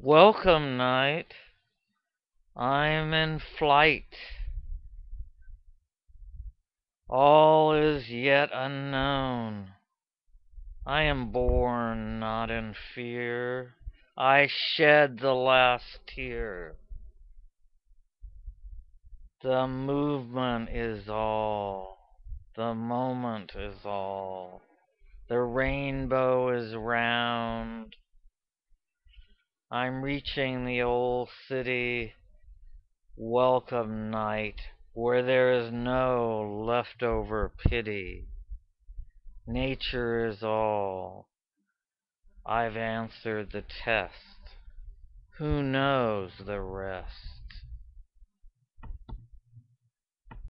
Welcome, night! I'm in flight. All is yet unknown. I am born not in fear. I shed the last tear. The movement is all, the moment is all, The rainbow is round. I'm reaching the old city. Welcome, night, where there is no left over pity. Nature is all. I've answered the test. Who knows the rest?